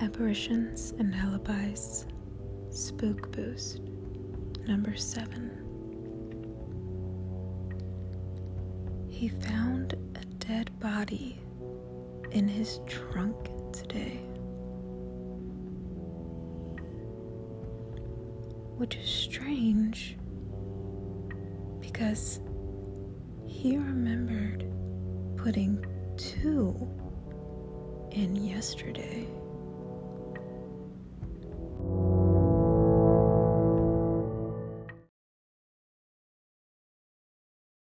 Apparitions and Alibis, Spook Boost, number seven. He found a dead body in his trunk today. Which is strange because he remembered putting two in yesterday.